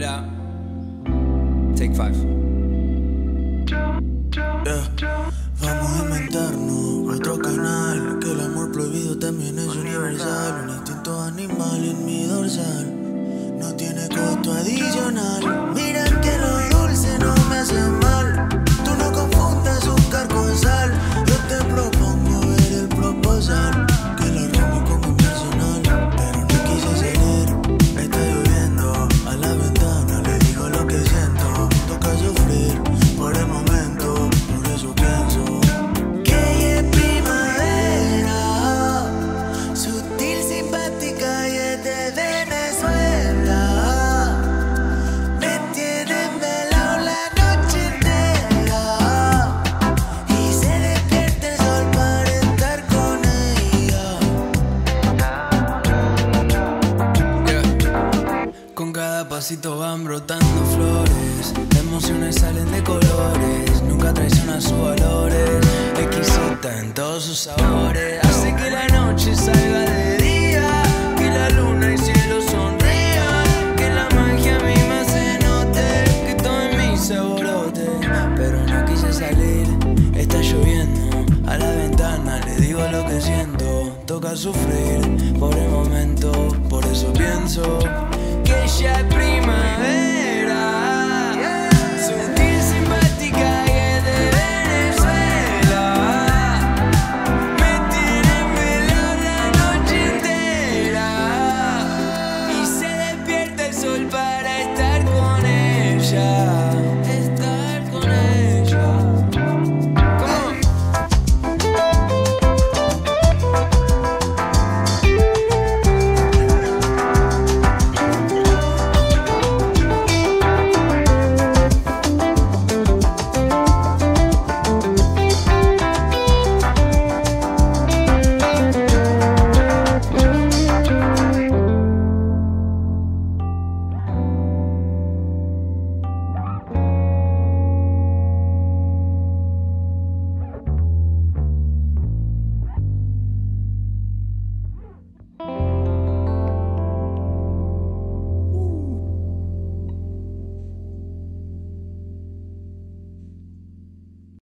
Take five. Vamos a inventarnos otro canal. Que el amor prohibido también es universal. Un instinto animal en mi dorsal. No tiene costo adicional. Pasito van brotando flores, emociones salen de colores, nunca traiciona sus valores, exquisita en todos sus sabores, hace que la noche salga de día, que la luna y el cielo sonrían, que la magia misma se note, que todo en mí se alborote, pero no quise salir, está lloviendo, a la ventana le digo lo que siento, toca sufrir